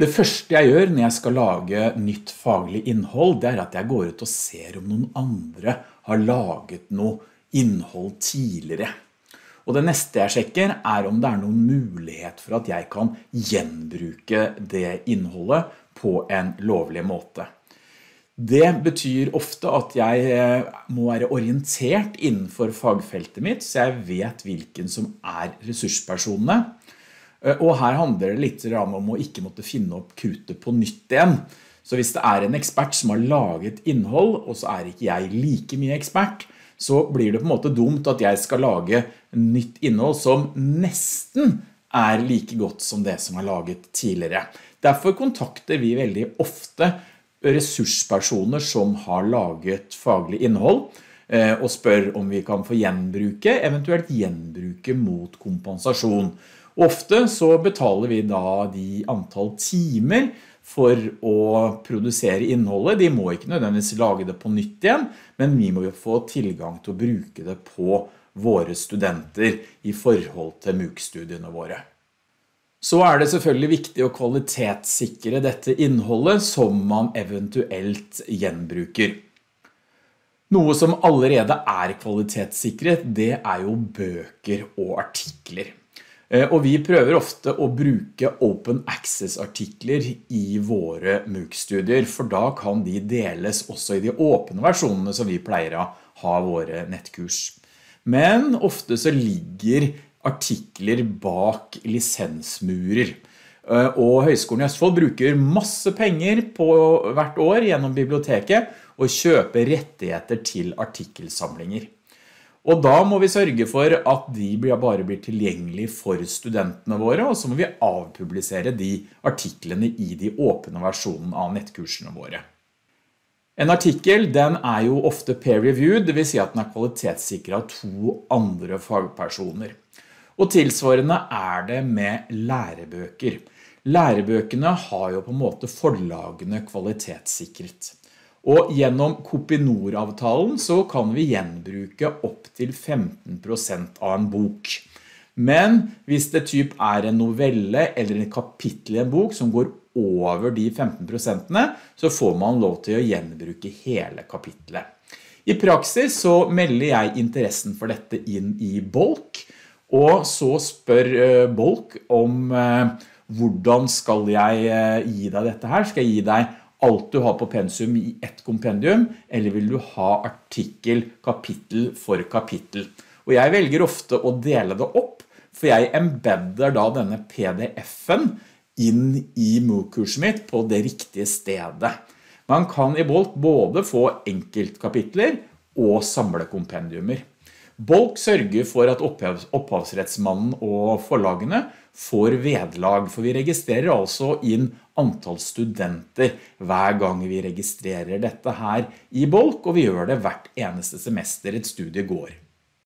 Det første jeg gjør når jeg skal lage nytt faglig innhold, det er at jeg går ut og ser om noen andre har laget noe innhold tidligere. Og det neste jeg sjekker er om det er noen mulighet for at jeg kan gjenbruke det innholdet på en lovlig måte. Det betyr ofte at jeg eh, må være orientert innenfor fagfeltet mitt, så jeg vet hvilken som er ressurspersonene. Eh, og her handler det litt om å ikke måtte finne opp krutet på nytt igjen. Så hvis det er en ekspert som har laget innhold, og så er ikke jeg like mye ekspert, så blir det på en måte dumt at jeg skal lage nytt innhold som nesten er like godt som det som er laget tidligere. Derfor kontakter vi veldig ofte ressurspersoner som har laget faglig innhold, og spør om vi kan få gjenbruke, eventuelt gjenbruke mot kompensasjon. Ofte så betaler vi da de antall timer for å produsere innholdet. De må ikke nødvendigvis lage det på nytt igjen, men vi må jo få tilgang til å bruke det på våre studenter i forhold til MOOC-studiene våre. Så er det selvfølgelig viktig å kvalitetssikre dette innholdet som man eventuelt gjenbruker. Noe som allerede er kvalitetssikret, det er jo bøker og artikler. Eh, og vi prøver ofte å bruke open access-artikler i våre MOOC-studier, for da kan de deles også i de åpne versjonene som vi pleier å ha våre nettkurs. Men ofte så ligger artikler bak lisensmurer. Eh, og Høgskolen i Østfold bruker masse penger på hvert år gjennom biblioteket og kjøper rettigheter til artikkelsamlinger. Og da må vi sørge for at de bare blir tilgjengelige for studentene våre, og så må vi avpublisere de artiklene i de åpne versjonene av nettkursene våre. En artikkel den er jo ofte peer-reviewed, det vil si at den er kvalitetssikret av to andre fagpersoner. Og tilsvarende er det med lærebøker. Lærebøkene har jo på en måte forlagene kvalitetssikret. Og gjennom Kopinor-avtalen så kan vi gjenbruke opp til 15% av en bok. Men hvis det typ er en novelle eller en kapittel i en bok som går over de 15%, så får man lov til å gjenbruke hele kapittelet. I praksis så melder jeg interessen for dette inn i Bolk, og så spør eh, Bolk om eh, hvordan skal jeg eh, gi deg dette her? Skal jeg gi deg alt du har på pensum i ett kompendium, eller vil du ha artikkel, kapittel for kapittel? Og jeg velger ofte å dele det opp, for jeg embedder da denne pdf-en inn i MOOC-kurset mitt på det riktige stedet. Man kan i Bolt både få enkeltkapitler og samle kompendiumer. Bolk sørger for at opphavsrettsmannen og forlagene får vedlag, for vi registrerer altså inn antall studenter hver gang vi registrerer dette her i Bolk, og vi gjør det hvert eneste semester et studie går.